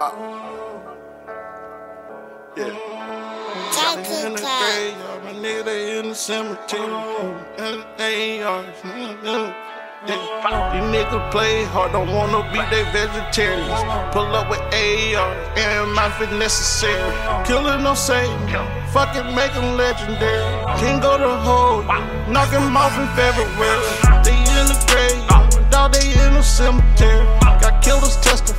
Uh, yeah. In the graveyard, my nigga, in the cemetery. And they are. These niggas play hard, don't wanna be they vegetarians. Pull up with AR, and if necessary. Killing no Satan, fucking make them legendary. Can't go to hole, knock him off in February. They in the grave, dog, they in the cemetery. Got killers testifying,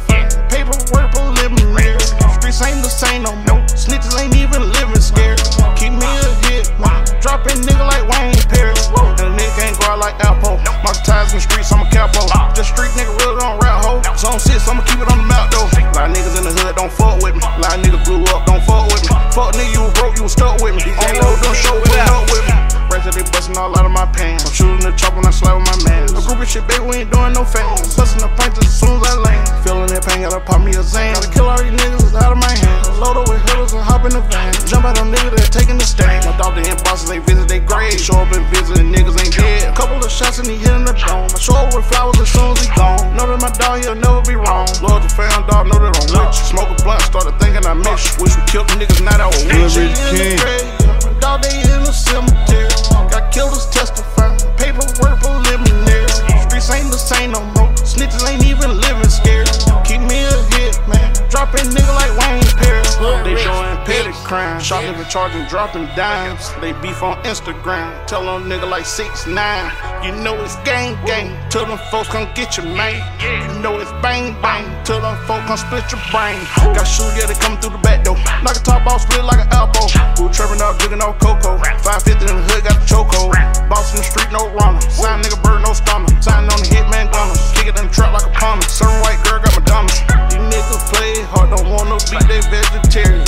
shit, baby, we ain't doing no fans. Bustin' the paint as soon as I land. Feeling that pain, gotta pop me a Zan. Gotta kill all these niggas it's out of my hands. Load up with hitters and hop in the van. Jump out on niggas that taking the stand. My dog, the bosses ain't visit they grave. Show up and visit niggas ain't dead. Couple of shots and he hitting the dome. I show up with flowers as soon as he gone. Know that my dog, he'll never be wrong. Lord, the fan dog, know that I'm with nigga like Wayne Perry. They showing petty crime. Shot nigga charging, dropping dimes. They beef on Instagram. Tell them nigga like 6 9 You know it's gang gang. Tell them folks come get your man. You know it's bang bang. Tell them folks come split your brain. Got shoes, yeah, they coming through the back door. Knock a top off, split like an elbow. Who trapping out, drinking off cocoa. 550 in the the tears.